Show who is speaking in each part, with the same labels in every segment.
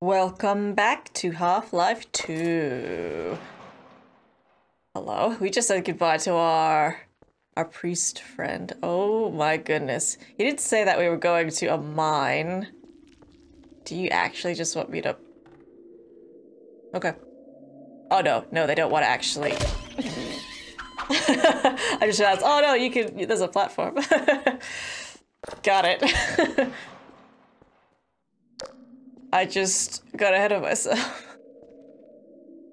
Speaker 1: Welcome back to Half-Life 2. Hello. We just said goodbye to our our priest friend. Oh my goodness. He did say that we were going to a mine. Do you actually just want me to... Okay. Oh no, no, they don't want to actually. I just realized, oh no, you can, there's a platform. Got it. I just got ahead of myself.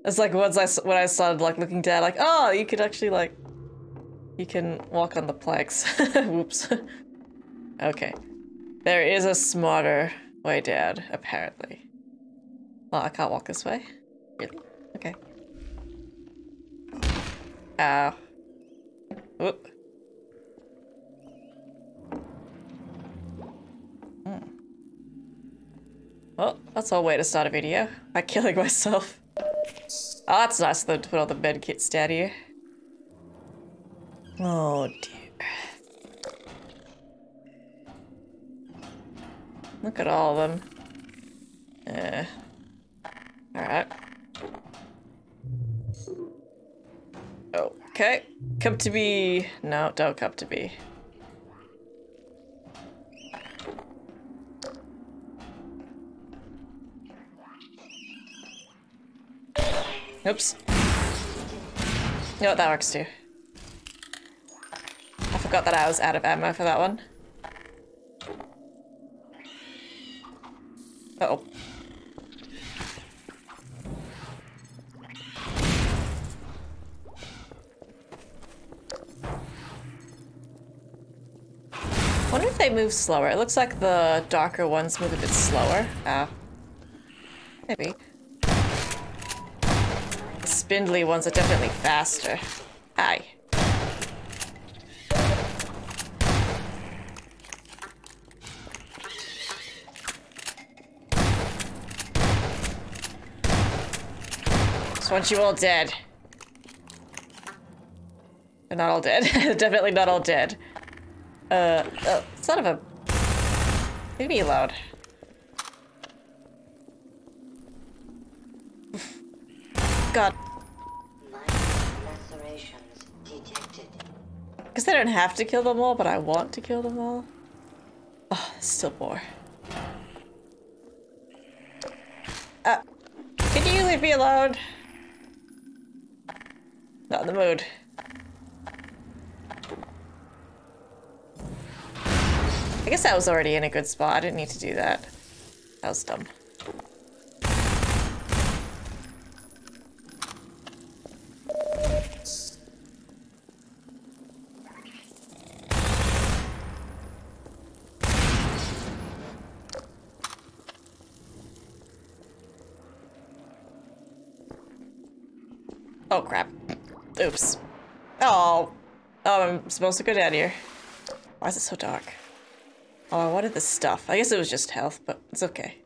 Speaker 1: It's like once I when I started like looking down, like oh, you could actually like, you can walk on the planks. Whoops. okay, there is a smarter way down apparently. Oh, I can't walk this way. Really? Okay. Ow. Whoop. Well, that's one way to start a video. By killing myself. Oh, that's nice of them to put all the med kits down here. Oh dear. Look at all of them. Uh, Alright. Okay. Come to me. No, don't come to me. Oops. What, that works too. I forgot that I was out of ammo for that one. Uh oh wonder if they move slower. It looks like the darker ones move a bit slower. Ah. Maybe spindly ones are definitely faster. Hi. Just want you all dead. They're not all dead. definitely not all dead. Uh, oh, son of a... Leave me alone. God. Because I don't have to kill them all, but I want to kill them all. Oh, still more. Uh, can you leave me alone? Not in the mood. I guess I was already in a good spot. I didn't need to do that. That was dumb. Oh, crap. Oops. Oh. Oh, I'm supposed to go down here. Why is it so dark? Oh, I wanted the stuff. I guess it was just health, but it's okay.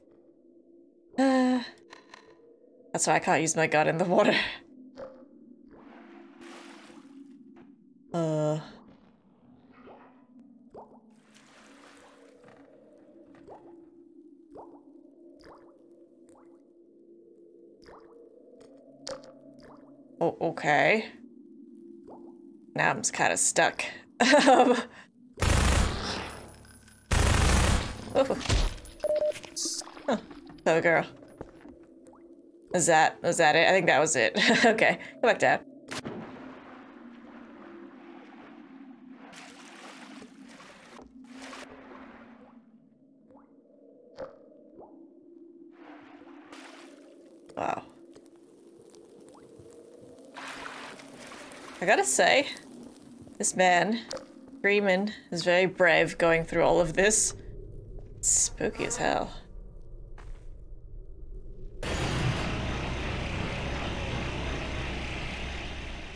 Speaker 1: Uh, that's why I can't use my gun in the water. Uh... Oh, okay. Now I'm just kind of stuck. Um, oh. Huh. girl. Is that, was that it? I think that was it. okay, go back down. Wow. I gotta say, this man, Freeman, is very brave going through all of this. It's spooky as hell.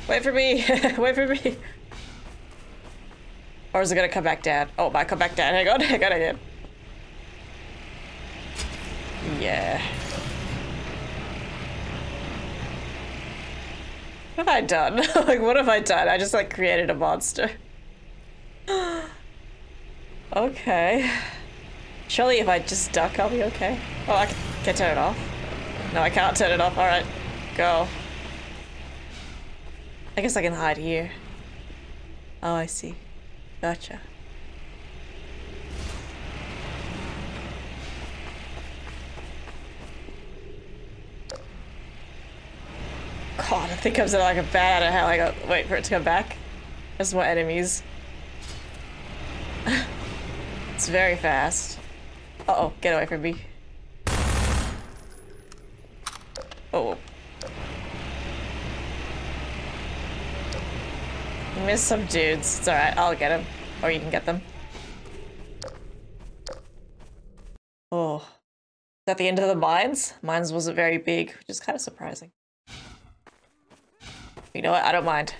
Speaker 1: Wait for me! Wait for me! Or is it gonna come back down? Oh, might come back down. Hang on, hang on again. Yeah. Have I done? like, what have I done? I just, like, created a monster. okay. Surely if I just duck, I'll be okay. Oh, I can Can turn it off? No, I can't turn it off. Alright. Go. I guess I can hide here. Oh, I see. Gotcha. Think I'm in like a bat out of hell. I got wait for it to come back. There's more enemies. it's very fast. Uh oh, get away from me. Oh. Missed some dudes. It's alright, I'll get them. Or you can get them. Oh. Is that the end of the mines? Mines wasn't very big, which is kind of surprising. You know what? I don't mind.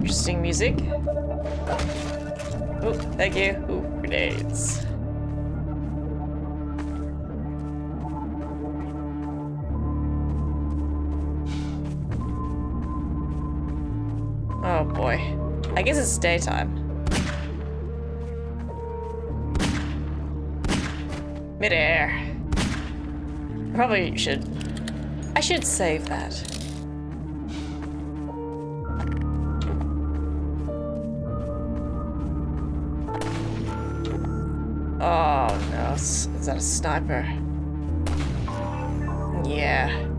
Speaker 1: Interesting music. Oh, thank you. Ooh, grenades. I guess it's daytime. Midair. I probably should... I should save that. Oh no, is that a sniper? Yeah.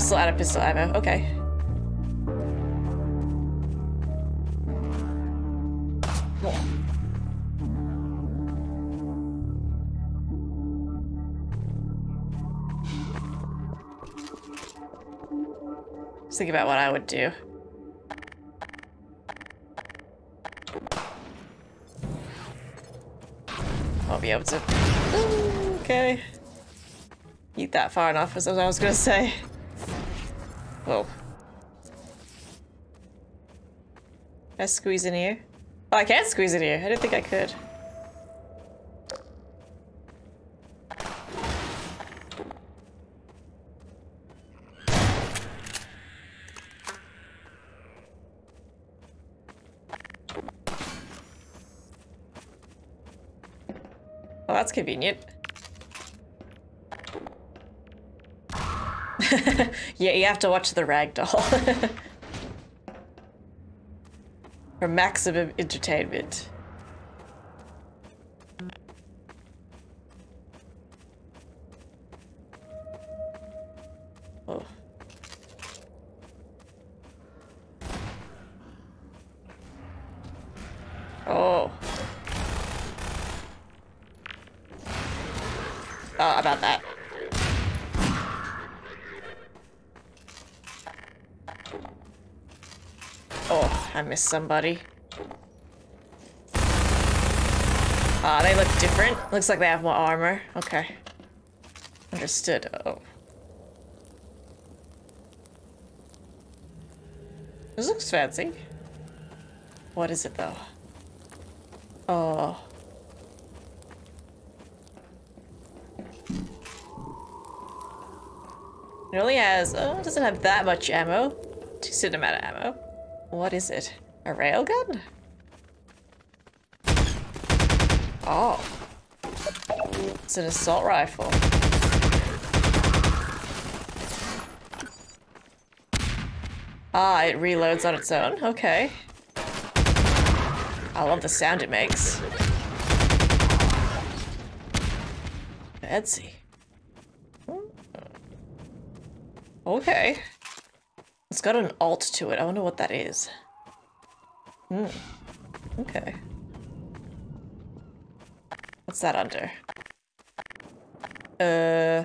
Speaker 1: I'm still out of pistol ammo. Okay. Just think about what I would do. I'll be able to... Okay. Eat that far enough, as I was gonna say. Whoa. Can I squeeze in here? Oh, I can't squeeze in here. I didn't think I could. Well, that's convenient. yeah, you have to watch the ragdoll. For maximum entertainment. Oh. Oh. Oh, about that. Oh, I missed somebody. Ah, they look different. Looks like they have more armor. Okay. Understood. Oh. This looks fancy. What is it though? Oh. It only has, oh, it doesn't have that much ammo. Two of ammo. What is it? A railgun? Oh. It's an assault rifle. Ah, it reloads on its own. Okay. I love the sound it makes. Fancy. Okay. It's got an alt to it. I wonder what that is. Hmm. Okay. What's that under? Uh.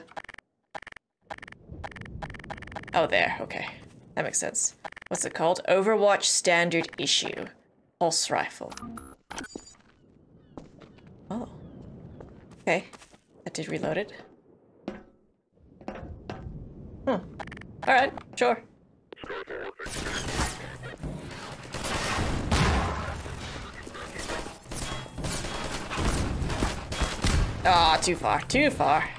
Speaker 1: Oh, there. Okay. That makes sense. What's it called? Overwatch Standard Issue. Pulse rifle. Oh. Okay. That did reload it. Hmm. Alright, sure. Ah, oh, too far, too far.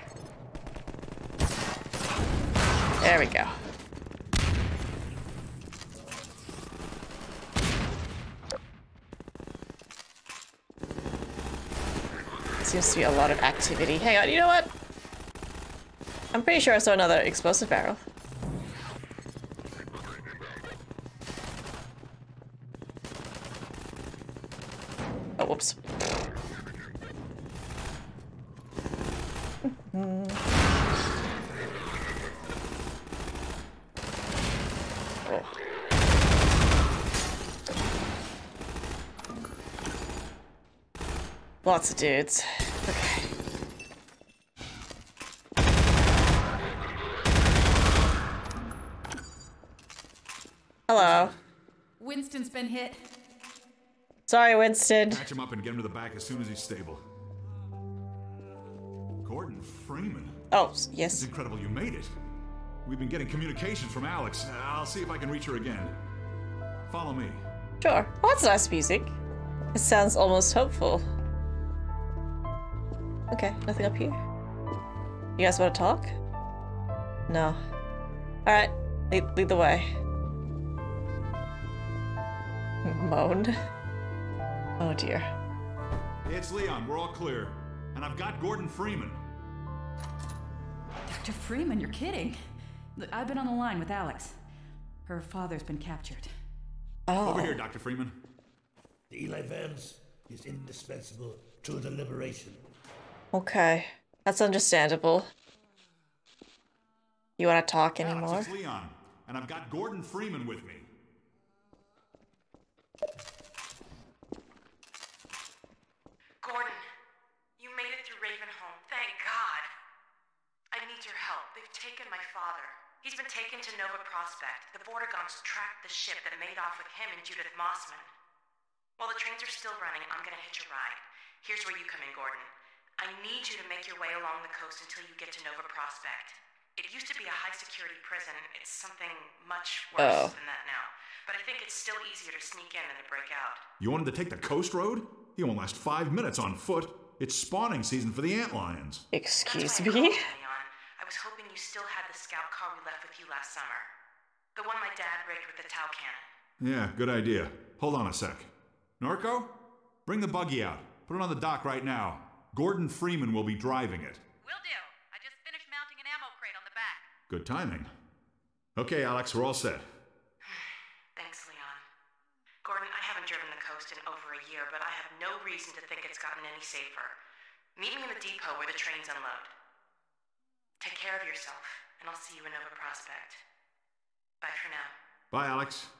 Speaker 1: There we go. Seems to be a lot of activity. Hang on, you know what? I'm pretty sure I saw another explosive barrel. Oh, whoops. Lots of dudes. Okay. Hello.
Speaker 2: Winston's been hit.
Speaker 1: Sorry, Winston.
Speaker 3: Patch him up and get him to the back as soon as he's stable. Gordon Freeman.
Speaker 1: Oh, yes.
Speaker 3: It's incredible you made it. We've been getting communications from Alex. I'll see if I can reach her again. Follow me.
Speaker 1: Sure. That's nice music. It sounds almost hopeful. Okay, nothing up here. You guys want to talk? No. Alright, lead, lead the way. Moan. Oh dear.
Speaker 3: It's Leon. We're all clear. And I've got Gordon Freeman.
Speaker 2: Dr. Freeman, you're kidding. Look, I've been on the line with Alex. Her father's been captured.
Speaker 1: Oh.
Speaker 3: Over here, Dr. Freeman.
Speaker 4: The Eli Vance is indispensable to the liberation.
Speaker 1: Okay. That's understandable. You want to talk
Speaker 3: Alex,
Speaker 1: anymore?
Speaker 3: it's Leon. And I've got Gordon Freeman with me.
Speaker 5: Gordon, you made it through Ravenholm. Thank God. I need your help. They've taken my father. He's been taken to Nova Prospekt. The Vortigaunts tracked the ship that made off with him and Judith Mossman. While the trains are still running, I'm gonna hitch a ride. Here's where you come in, Gordon. I need you to make your way along the coast until you get to Nova Prospekt. It used to be a high security prison. It's something much worse
Speaker 1: Oh.
Speaker 5: than that now. But I think it's still easier to sneak in than to break out.
Speaker 3: You wanted to take the coast road? He won't last five minutes on foot. It's spawning season for the antlions.
Speaker 1: Excuse
Speaker 5: That's why I
Speaker 1: me?
Speaker 5: Leon. I was hoping you still had the scout car we left with you last summer. The one my dad rigged with the Tau cannon.
Speaker 3: Yeah, good idea. Hold on a sec. Norco? Bring the buggy out. Put it on the dock right now. Gordon Freeman will be driving it.
Speaker 6: Will do. I just finished mounting an ammo crate on the back.
Speaker 3: Good timing. Okay, Alex, we're all set.
Speaker 5: Thanks, Leon. Gordon, I haven't driven the coast in over a year, but I have no reason to think it's gotten any safer. Meet me in the depot where the trains unload. Take care of yourself, and I'll see you in Nova Prospekt. Bye for now.
Speaker 3: Bye, Alex.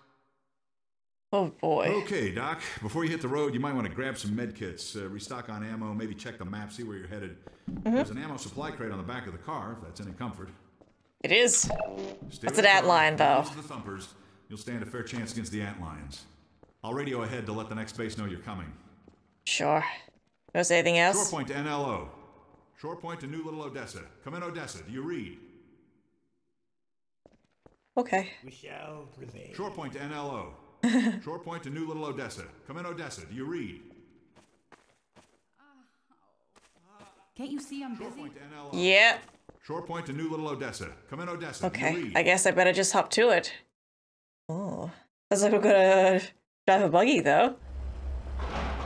Speaker 1: Oh boy.
Speaker 3: Okay, Doc. Before you hit the road, you might want to grab some med kits, uh, restock on ammo, maybe check the map, see where you're headed. There's an ammo supply crate on the back of the car, if that's any comfort.
Speaker 1: It is.
Speaker 3: Stay
Speaker 1: What's an
Speaker 3: the
Speaker 1: ant
Speaker 3: car,
Speaker 1: lion,
Speaker 3: don't
Speaker 1: though?
Speaker 3: to the thumpers. You'll stand a fair chance against the ant lions. I'll radio ahead to let the next base know you're coming.
Speaker 1: Sure. Knows anything else?
Speaker 3: Shore point to NLO. Shore point to New Little Odessa. Come in, Odessa. Do you read?
Speaker 1: Okay.
Speaker 4: We shall prevail.
Speaker 3: Shore point to NLO. Shore point to New Little Odessa. Come in, Odessa. Do you read?
Speaker 2: Can't you see I'm busy?
Speaker 3: point to NLO.
Speaker 1: Yeah.
Speaker 3: Shore point to New Little Odessa. Come in, Odessa.
Speaker 1: Okay. I guess I better just hop to it. Oh. Sounds like we're gonna drive a buggy, though.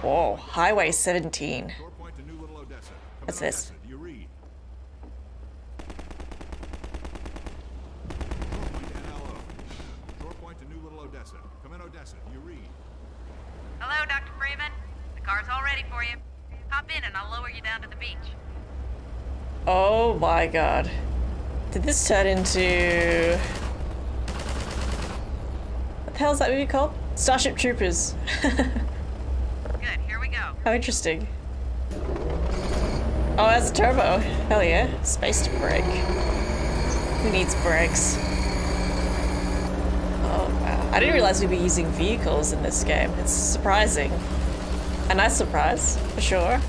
Speaker 1: Whoa. Highway 17.
Speaker 3: Shore point to New Little Odessa.
Speaker 1: What's this?
Speaker 3: Odessa. Do you read? Shore point to NLO. Shore point to New Little Odessa. Come in, Odessa. Do you read?
Speaker 6: Hello, Dr. Freeman. The car's all ready for you. And I'll lower you down to the beach.
Speaker 1: Oh my god. Did this turn into... What the hell is that movie called? Starship Troopers.
Speaker 6: Good, here we go.
Speaker 1: How interesting. Oh, that's a turbo. Hell yeah. Space to brake. Who needs brakes? Oh, wow. I didn't realize we'd be using vehicles in this game. It's surprising. A nice surprise, for sure.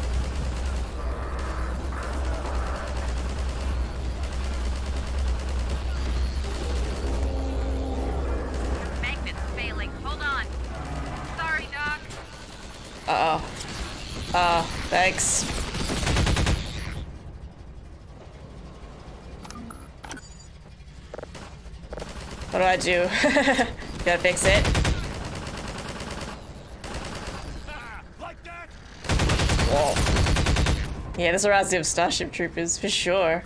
Speaker 1: Thanks. What do I do? Gotta fix it. Whoa. Yeah, this reminds me of Starship Troopers, for sure.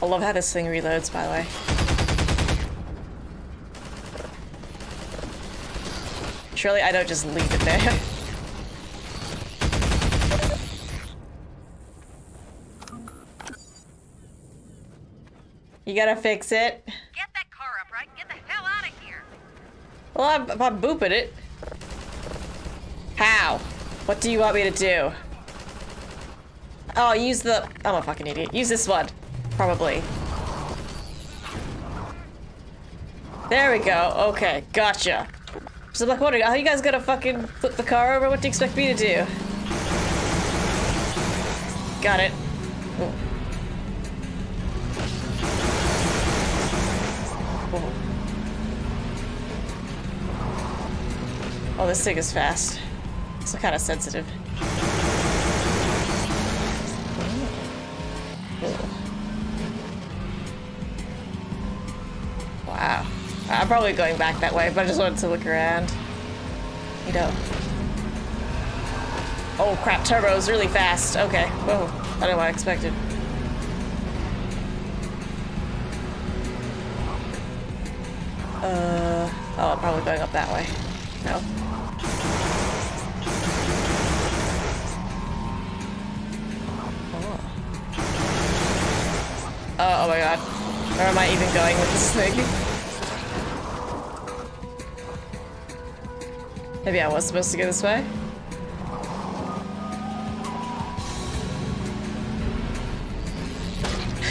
Speaker 1: I love how this thing reloads, by the way. Surely I don't just leave it there. You gotta fix it.
Speaker 6: Get that car up, right? Get the hell out of here.
Speaker 1: Well, I'm, I'm booping it. How? What do you want me to do? Oh, use the... I'm a fucking idiot. Use this one. Probably. There we go. Okay, gotcha. So I'm like wondering, how you guys gonna fucking flip the car over? What do you expect me to do? Got it. Oh, this thing is fast. It's kind of sensitive. Wow. I'm probably going back that way, but I just wanted to look around. You know. Oh crap, turbo is really fast. Okay. Whoa. I don't know what I expected. Uh, oh, I'm probably going up that way. No. Oh, oh my god. Where am I even going with this thing? Maybe I was supposed to go this way?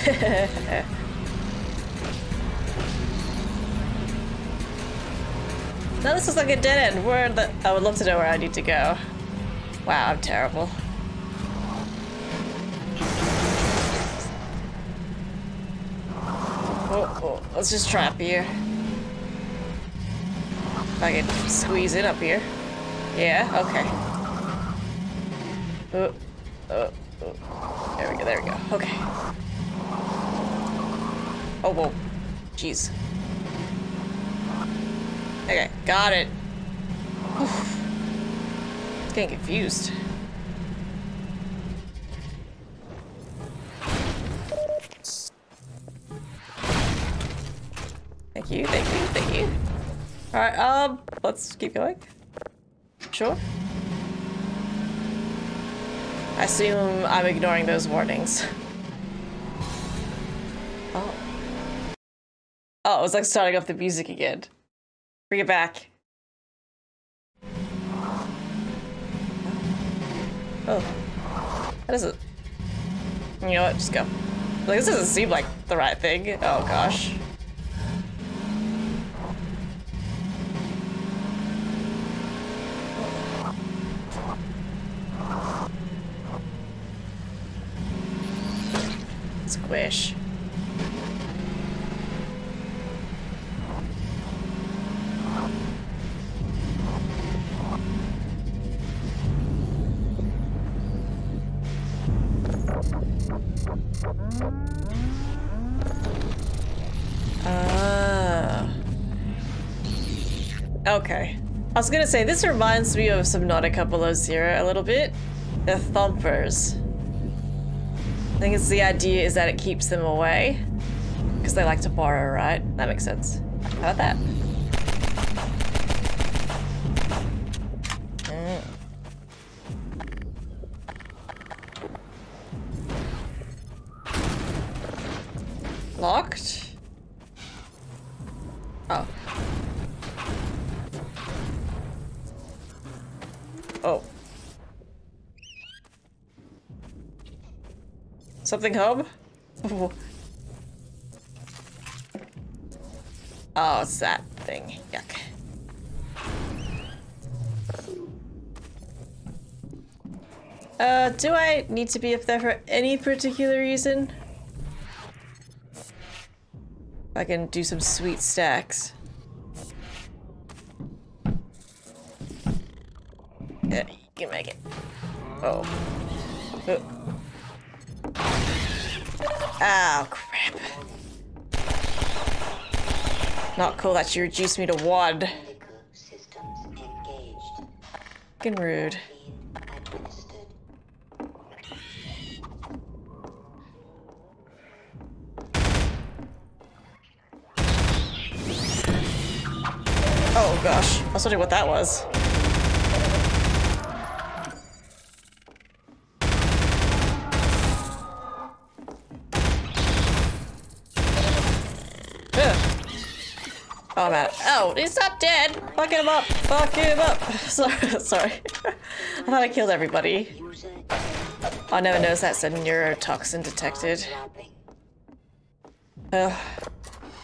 Speaker 1: No, this is like a dead end. Where the- I would love to know where I need to go. Wow, I'm terrible. Let's just try up here. If I can squeeze in up here. Yeah, okay. Oh. There we go, there we go. Okay. Oh, whoa. Jeez. Okay, got it. Oof. Getting confused. You, thank you, thank you. Alright, um, let's keep going. Sure. I assume I'm ignoring those warnings. Oh. Oh, it was like starting off the music again. Bring it back. Oh. How does it? You know what? Just go. Like, this doesn't seem like the right thing. Oh, gosh. Squish. Ah. Okay. I was gonna say, this reminds me of some Subnautica Below Zero a little bit. The Thumpers. I think it's the idea is that it keeps them away. Because they like to borrow, right? That makes sense. How about that? Something home? Oh, it's that thing. thing. Yuck. Uh, do I need to be up there for any particular reason? I can do some sweet stacks. Not cool that you reduced me to
Speaker 7: engaged.
Speaker 1: Fucking rude. Oh gosh, I was wondering what that was. Ugh. Oh man. Oh, he's not dead. Fuck him up. Fuck him up. Sorry. Sorry. I thought I killed everybody. I never noticed that's a neurotoxin detected.
Speaker 7: dropping.
Speaker 1: Ugh.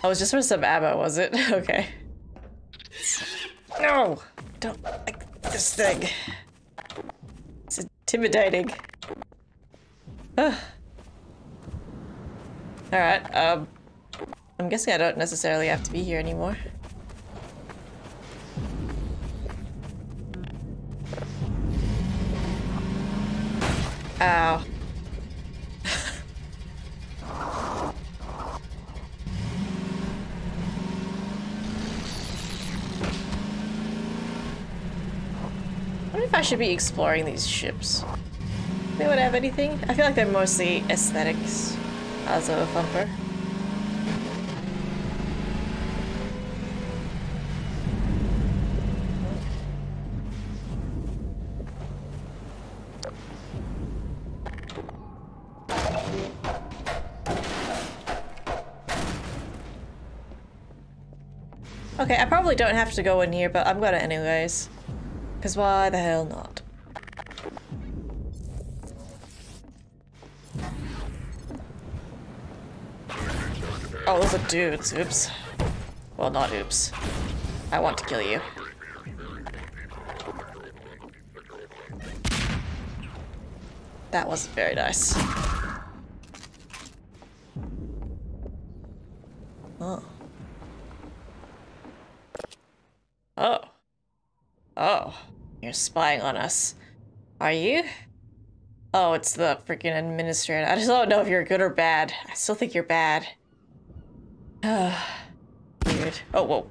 Speaker 1: I was just for some ammo, was it? Okay. No! Don't like this thing. It's intimidating. Ugh. Alright, um. I'm guessing I don't necessarily have to be here anymore. Ow. I wonder if I should be exploring these ships. They would have anything? I feel like they're mostly aesthetics as a thumper. Probably don't have to go in here, but I'm gonna anyways. Because why the hell not? Oh, those are dudes. Oops. Well, not oops. I want to kill you. That wasn't very nice. Oh. Oh. Oh. You're spying on us. Are you? Oh, it's the freaking administrator. I just don't know if you're good or bad. I still think you're bad. Weird. Oh, whoa.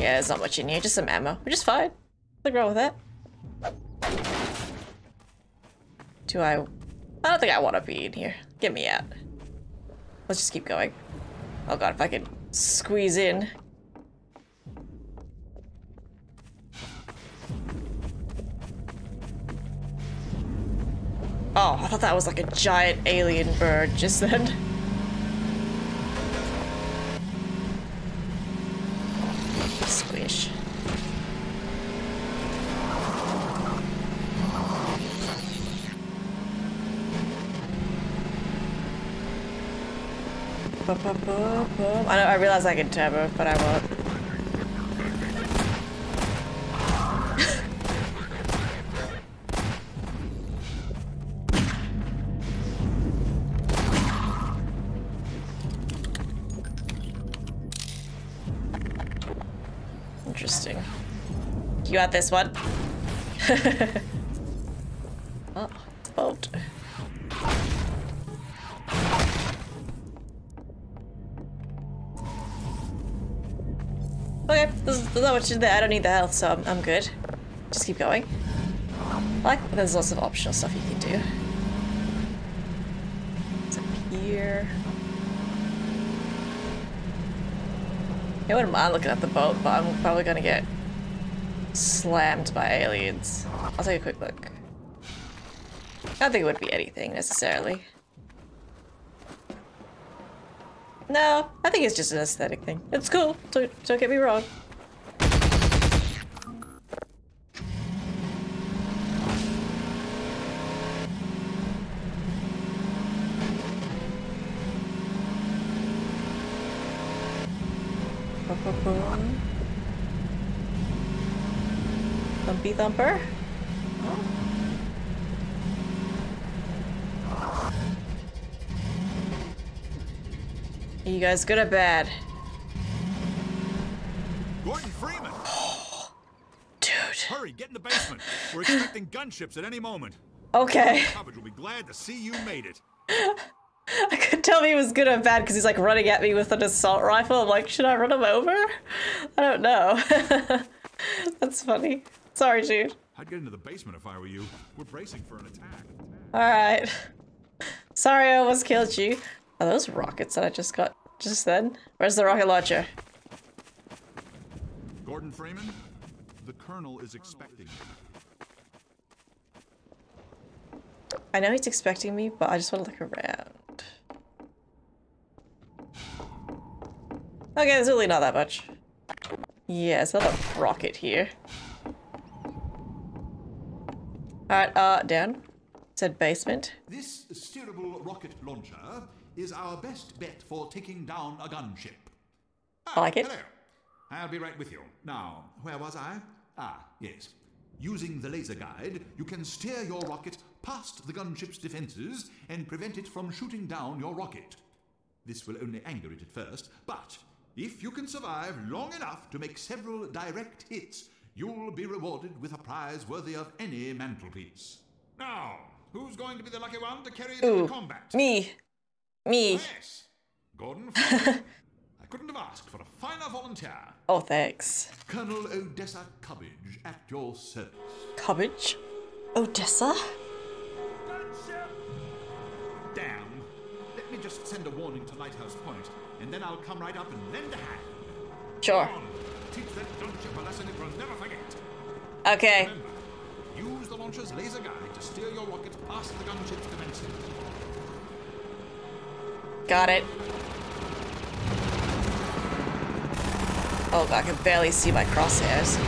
Speaker 1: Yeah, there's not much in here, just some ammo. Which is fine. Nothing wrong with that. Do I... I don't think I want to be in here. Get me out. Let's just keep going. Oh god, if I could squeeze in. Oh, I thought that was like a giant alien bird just then. Squish. Ba, ba, I. I realize I can turbo, but I won't. Interesting. You got this one. Okay, there's, not much there. I don't need the health, so I'm, I'm good. Just keep going. Like there's lots of optional stuff you can do. It's up here. I wouldn't mind looking at the boat, but I'm probably gonna get slammed by aliens. I'll take a quick look. I don't think it would be anything necessarily. No, I think it's just an aesthetic thing. It's cool. Don't, don't get me wrong. Bumpy thumper. You guys good or bad?
Speaker 3: Gordon Freeman!
Speaker 1: Dude.
Speaker 3: Hurry, get in the basement. We're expecting gunships at any moment.
Speaker 1: Okay.
Speaker 3: Cubbage will be glad to see you made it.
Speaker 1: I couldn't tell if he was good or bad because he's like running at me with an assault rifle. I'm like, should I run him over? I don't know. That's funny. Sorry, dude.
Speaker 3: I'd get into the basement if I were you. We're bracing for an attack.
Speaker 1: Alright. Sorry I almost killed you. Are those rockets that I just got just then? Where's the rocket launcher?
Speaker 3: Gordon Freeman, the Colonel is expecting you.
Speaker 1: I know he's expecting me, but I just want to look around. Okay, there's really not that much. Yeah, there's another rocket here. Alright, uh, down. Said basement.
Speaker 3: This steerable rocket launcher is our best bet for taking down a gunship.
Speaker 1: I like it.
Speaker 3: Hello. I'll be right with you. Now, where was I? Ah, yes. Using the laser guide, you can steer your rocket past the gunship's defenses and prevent it from shooting down your rocket. This will only anger it at first, but if you can survive long enough to make several direct hits, you'll be rewarded with a prize worthy of any mantelpiece. Now, who's going to be the lucky one to carry it into combat?
Speaker 1: me. Me.
Speaker 3: Yes. Gordon I couldn't have asked for a finer volunteer.
Speaker 1: Oh, thanks.
Speaker 3: Colonel Odessa Cubbage at your service.
Speaker 1: Cabbage. Odessa?
Speaker 3: Damn. Let me just send a warning to Lighthouse Point, and then I'll come right up and lend a hand.
Speaker 1: Sure.
Speaker 3: Teach that gunship a lesson it will never forget.
Speaker 1: Okay.
Speaker 3: Remember, use the launcher's laser guide to steer your rocket past the gunship's defenses.
Speaker 1: Got it. Oh, God, I can barely see my crosshairs.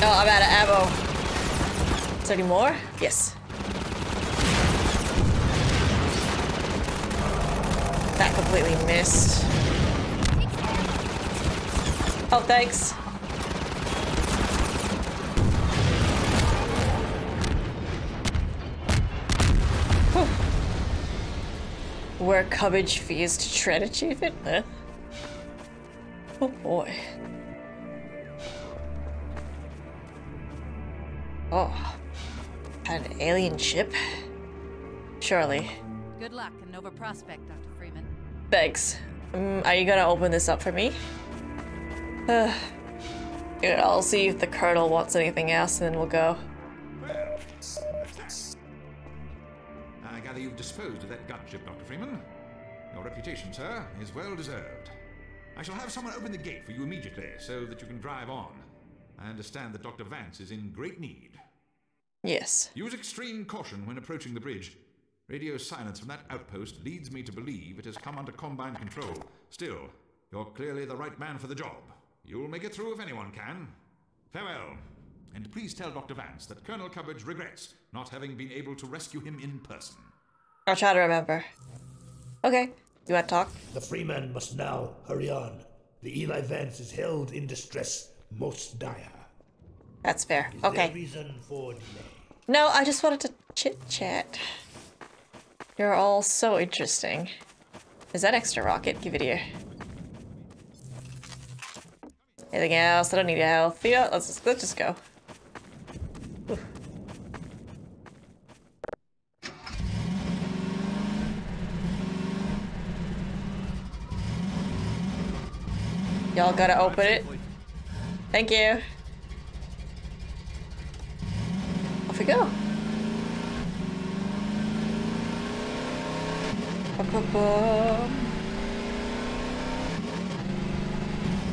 Speaker 1: Oh, I'm out of ammo. Is there any more? Yes. That completely missed. Oh, thanks. Where Cubbage fears to try tread achievement? Huh? Oh boy. Oh. An alien ship? Surely.
Speaker 2: Good luck in Nova Prospekt, Dr. Freeman.
Speaker 1: Thanks. Um, are you gonna open this up for me? Uh, I'll see if the colonel wants anything else and then we'll go.
Speaker 3: You've disposed of that gunship, Dr. Freeman. Your reputation, sir, is well deserved. I shall have someone open the gate for you immediately so that you can drive on. I understand that Dr. Vance is in great need.
Speaker 1: Yes.
Speaker 3: Use extreme caution when approaching the bridge. Radio silence from that outpost leads me to believe it has come under Combine control. Still, you're clearly the right man for the job. You'll make it through if anyone can. Farewell. And please tell Dr. Vance that Colonel Cubbage regrets not having been able to rescue him in person.
Speaker 1: I'll try to remember. Okay. You want to talk?
Speaker 4: The Freeman must now hurry on. The Eli Vance is held in distress most dire.
Speaker 1: That's fair.
Speaker 4: Is
Speaker 1: Okay.
Speaker 4: reason for delay?
Speaker 1: No, I just wanted to chit chat. You're all so interesting. Is that extra rocket? Give it here. Anything else? I don't need your health. Yeah, let's just, let's just go. Y'all gotta open it. Thank you. Off we go. Ba-ba-bum.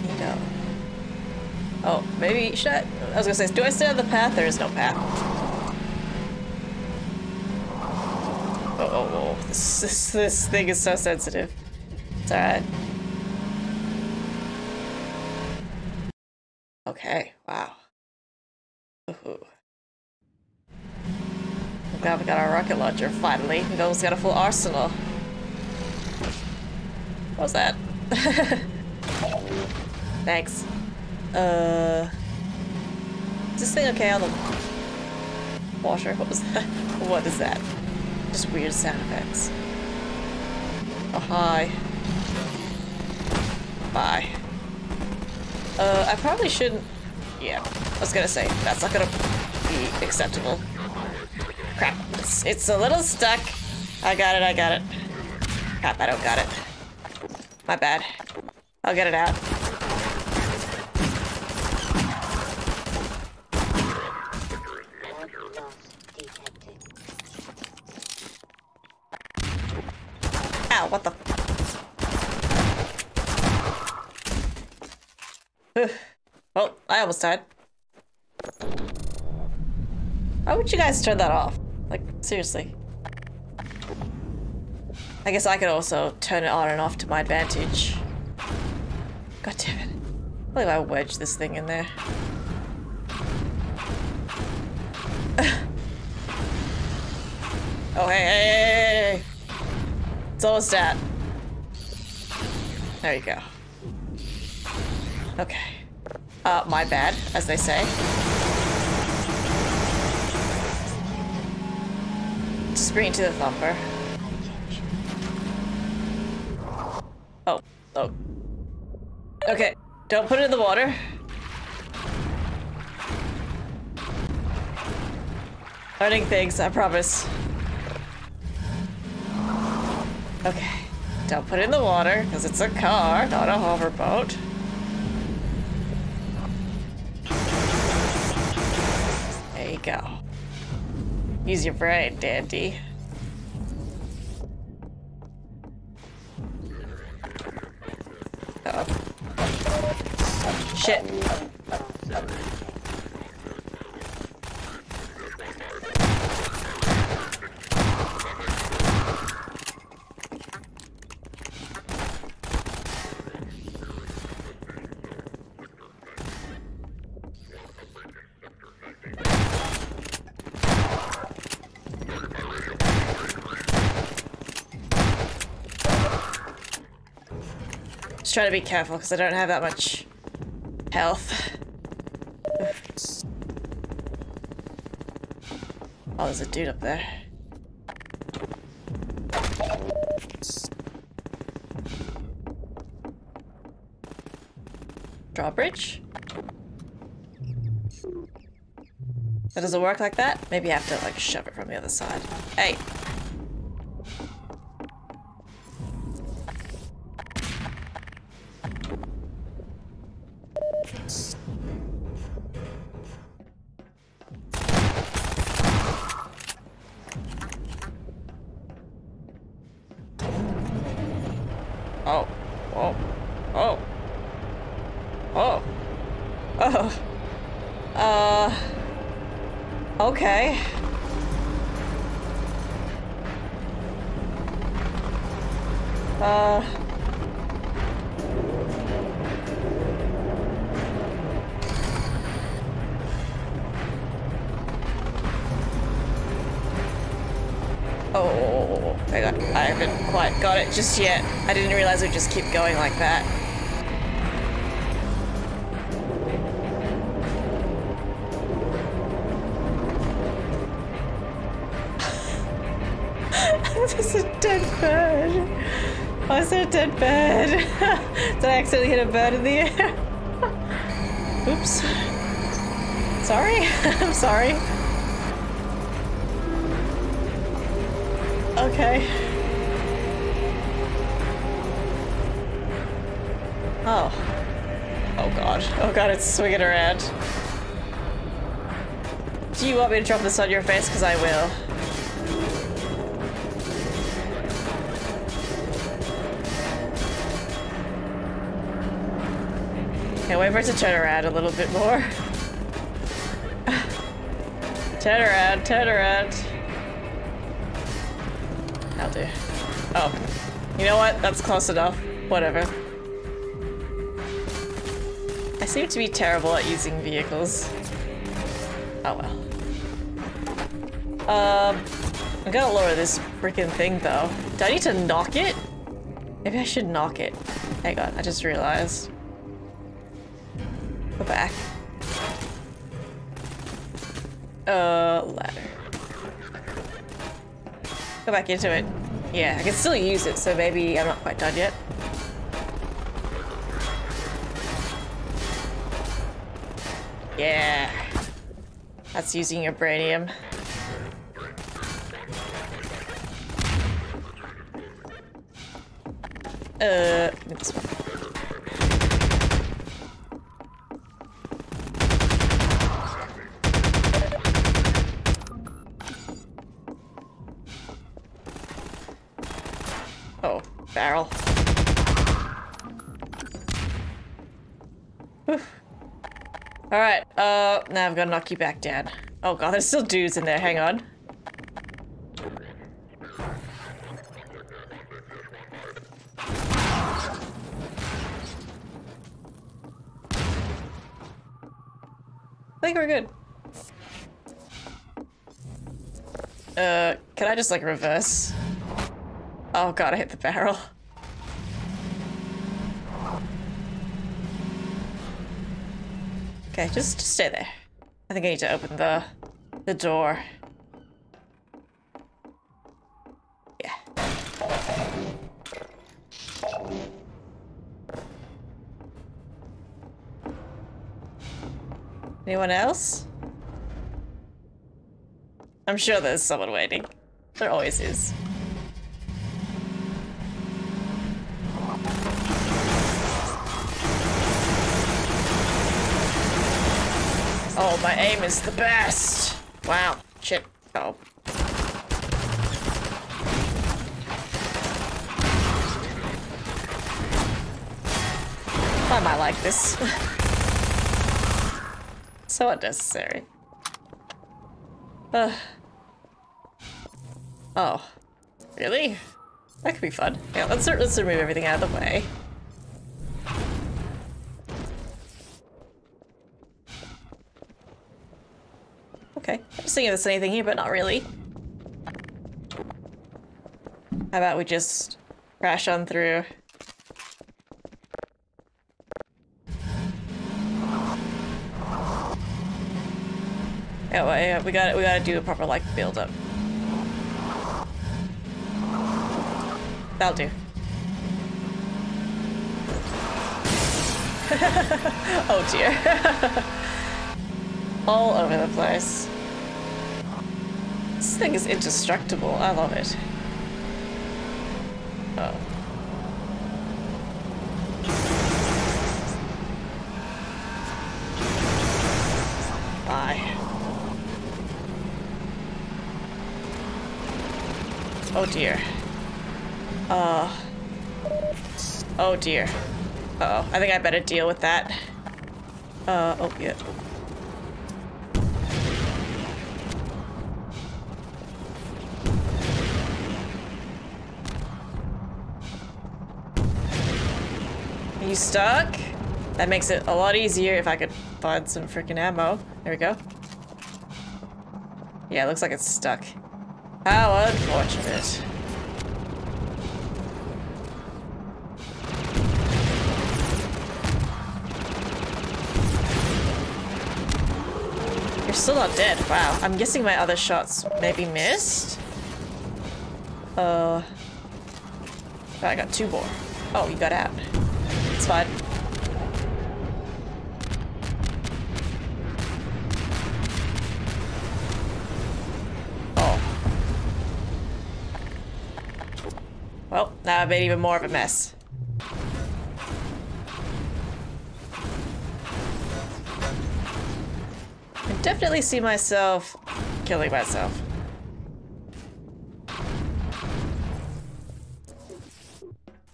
Speaker 1: Neato. Oh, maybe should I? I was gonna say, do I stay on the path? There is no path. Oh, oh, oh. This, this, this thing is so sensitive. It's alright. Okay, wow. Ooh. Now we got our rocket launcher, finally. Almost got a full arsenal. What was that? Thanks. Uh... Is this thing okay on the water? What was that? What is that? Just weird sound effects. Oh, hi. Bye. Uh, I probably shouldn't... Yeah, I was gonna say, that's not gonna be acceptable. Crap, it's, it's a little stuck. I got it, I got it. Crap, I don't got it. My bad. I'll get it out.
Speaker 7: Log loss detected.
Speaker 1: Ow, what the... Ugh. Why would you guys turn that off? Like, seriously. I guess I could also turn it on and off to my advantage. God damn it. I believe I wedged this thing in there. oh, hey, hey, hey, hey! It's almost at. There you go. Okay. Uh, my bad, as they say. Just bring it to the thumper. Oh, oh. Okay, don't put it in the water. Learning things, I promise. Okay, don't put it in the water, because it's a car, not a hoverboat. Go. Use your brain, Dandy. Uh oh. Shit. Trying to be careful because I don't have that much health. Oh, there's a dude up there. Drawbridge? That doesn't work like that? Maybe I have to like shove it from the other side. Hey! Oh. Oh. Oh. Oh. Oh. Uh. Okay. Just yet. I didn't realize it would just keep going like that. There's a dead bird. Why is there a dead bird? Did I accidentally hit a bird in the air? Oops. Sorry. I'm sorry. Okay. God. It's swinging around. Do you want me to drop this on your face? Because I will. Okay, wait for it to turn around a little bit more. turn around, turn around. I'll do. Oh. You know what? That's close enough. Whatever. I seem to be terrible at using vehicles. Oh well. Um, I gotta lower this freaking thing though. Do I need to knock it? Maybe I should knock it. Hang on, I just realized. Go back. Uh, ladder. Go back into it. Yeah, I can still use it, so maybe I'm not quite done yet. That's using your branium. Uh, this one. Oh, barrel. Alright, uh, now I've got to knock you back down. Oh god, there's still dudes in there, hang on. I think we're good. Uh, can I just like reverse? Oh god, I hit the barrel. Okay, just, stay there. I think I need to open the the door. Yeah. Anyone else? I'm sure there's someone waiting. There always is. My aim is the best. Wow. Shit. Oh. I like this? so unnecessary. Ugh. Oh. Really? That could be fun. Yeah, let's, let's remove everything out of the way. Thinking if there's anything here, but not really. How about we just crash on through? Yeah, well, yeah, we got we got to do a proper like build up. That'll do. oh dear. All over the place. This thing is indestructible. I love it. Oh. Bye. Oh dear. Uh. Oh dear. Uh oh. I think I better deal with that. Uh, oh, yeah. You stuck? That makes it a lot easier if I could find some freaking ammo. There we go. Yeah, it looks like it's stuck. How unfortunate. You're still not dead. Wow. I'm guessing my other shots maybe missed. Uh. I got two more. Oh, you got out. It's fine. Oh. Well, now I've made even more of a mess. I definitely see myself killing myself.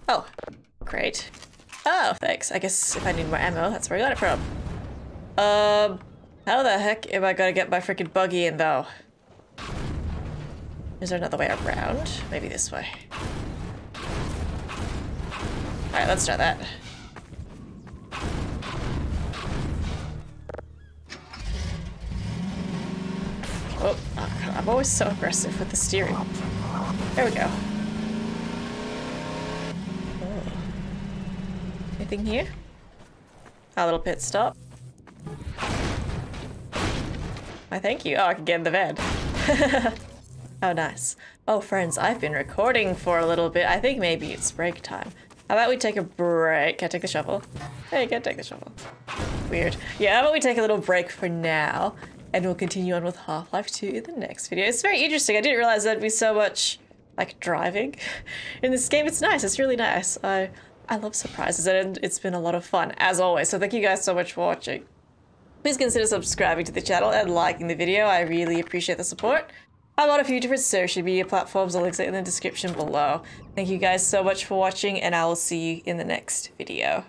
Speaker 1: Oh, great. Oh, thanks. I guess if I need more ammo, that's where I got it from. Um, how the heck am I gonna get my freaking buggy in, though? Is there another way around? Maybe this way. Alright, let's try that. Oh, I'm always so aggressive with the steering. There we go. Anything here? A little pit stop. I thank you. Oh, I can get in the van. oh, nice. Oh, friends, I've been recording for a little bit. I think maybe it's break time. How about we take a break? Can I take the shovel? Hey, can take the shovel. Weird. Yeah, how about we take a little break for now, and we'll continue on with Half-Life 2 in the next video. It's very interesting. I didn't realize there'd be so much, like, driving in this game. It's nice. It's really nice. I, I love surprises, and it's been a lot of fun, as always. So thank you guys so much for watching. Please consider subscribing to the channel and liking the video. I really appreciate the support. I'm on a few different social media platforms. The links are in the description below. Thank you guys so much for watching, and I will see you in the next video.